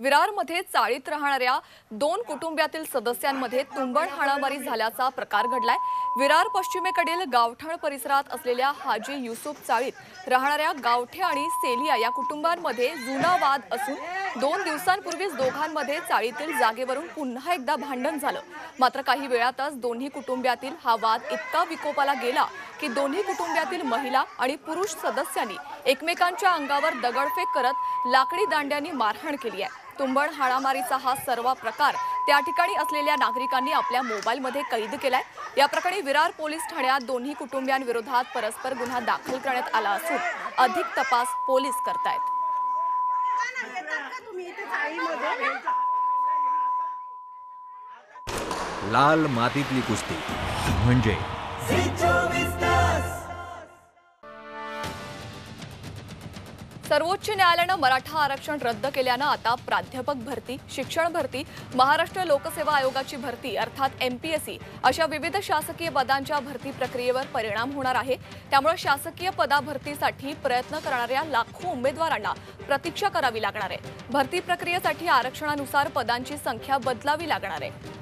विरारमध्ये चाळीत राहणाऱ्या दोन कुटुंबातील सदस्यांमध्ये तुंबळ हाणामारी झाल्याचा प्रकार घडलाय. विरार पश्चिमेकडील गावठण परिसरात असलेल्या हाजी युसुफ चाळीत राहणाऱ्या गावठे आणि सेलिया या कुटुंबांमध्ये जुना वाद असून दोन दिवसांपूर्वीच दोघांमध्ये चाळीतील जागेवरून पुन्हा एकदा भांडण झालं. मात्र काही वेळातच दोन्ही कुटुंबियातील हा वाद इतका विकोपाला गेला की दोन्ही कुटुंबातील महिला आणि पुरुष सदस्यांनी एकमेकांच्या अंगावर दगडफेक करत लाकडी दांड्यांनी मारहाण केली आहे. तुंबड हाणामारीचा हा सर्व प्रकार त्या ठिकाणी असलेल्या नागरिकांनी आपल्या मोबाईलमध्ये कैद केलाय. या प्रकरणी विरार पोलीस ठाण्यात दोन्ही कुटुंबियांविरोधात परस्पर गुन्हा दाखल करण्यात आला असून अधिक तपास पोलीस करतायत. लाल मातीतली कुस्ती. म्हणजे सर्वोच्च न्यायालयानं मराठा आरक्षण रद्द केल्यानं आता प्राध्यापक भरती शिक्षण भरती महाराष्ट्र लोकसेवा आयोगाची भरती अर्थात एमपीएससी अशा विविध शासकीय पदांच्या भरती प्रक्रियेवर परिणाम होणार आहे. त्यामुळे शासकीय पदाभरतीसाठी प्रयत्न करणाऱ्या लाखो उमेदवारांना प्रतीक्षा करावी लागणार आहे. भरती प्रक्रियेसाठी आरक्षणानुसार पदांची संख्या बदलावी लागणार आहे.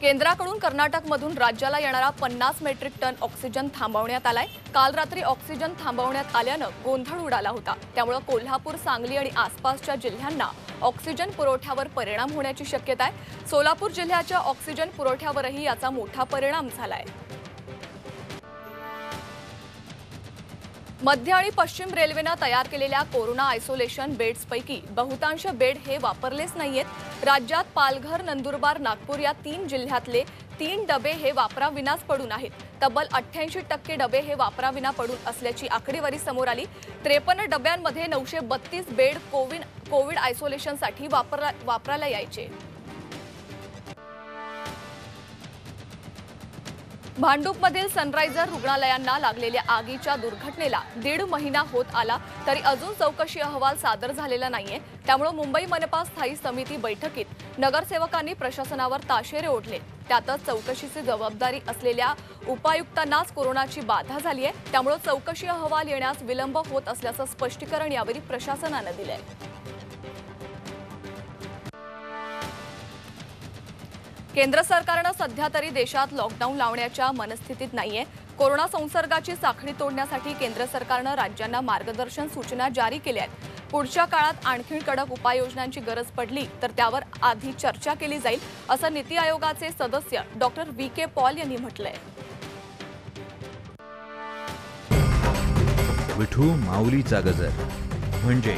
केंद्राकडून कर्नाटकमधून राज्याला येणारा पन्नास मेट्रिक टन ऑक्सिजन थांबवण्यात आलाय. काल रात्री ऑक्सिजन थांबवण्यात आल्यानं गोंधळ उडाला होता. त्यामुळे कोल्हापूर सांगली आणि आसपासच्या जिल्ह्यांना ऑक्सिजन पुरवठ्यावर परिणाम होण्याची शक्यता आहे. सोलापूर जिल्ह्याच्या ऑक्सिजन पुरवठ्यावरही याचा मोठा परिणाम झालाय. मध्य आणि पश्चिम रेल्वेनं तयार केलेल्या कोरोना आयसोलेशन बेड्सपैकी बहुतांश बेड हे वापरलेच नाहीयेत. राज्यात पालघर नंदुरबार नागपूर या तीन जिल्ह्यातले तीन डबे हे वापराविनाच पडून आहेत. तब्बल अठ्ठ्याऐंशी टक्के डबे हे वापराविना पडून असल्याची आकडेवारी समोर आली. त्रेपन्न डब्यांमध्ये नऊशे बत्तीस बेड कोविड कोविड आयसोलेशनसाठी वापरला वापरायला यायचे. भांडूपमधील सनरायझर रुग्णालयांना लागलेल्या आगीच्या दुर्घटनेला दीड महिना होत आला तरी अजून चौकशी अहवाल सादर झालेला नाहीये. त्यामुळे मुंबई मनपा स्थायी समिती बैठकीत नगरसेवकांनी प्रशासनावर ताशेरे ओढले. त्यातच चौकशीची जबाबदारी असलेल्या उपायुक्तांनाच कोरोनाची बाधा झाली आहे त्यामुळे चौकशी अहवाल येण्यास विलंब होत असल्याचं स्पष्टीकरण यावेळी प्रशासनानं दिलंय. केंद्र सरकारनं सध्या तरी देशात लॉकडाऊन लावण्याच्या मनस्थितीत नाहीये. कोरोना संसर्गाची साखळी तोडण्यासाठी केंद्र सरकारनं राज्यांना मार्गदर्शन सूचना जारी केल्या आहेत. पुढच्या काळात आणखी कडक उपाययोजनांची गरज पडली तर त्यावर आधी चर्चा केली जाईल असं नीती आयोगाचे सदस्य डॉक्टर व्ही. के. पॉल यांनी म्हटलंय. विठू माऊलीचा गजर म्हणजे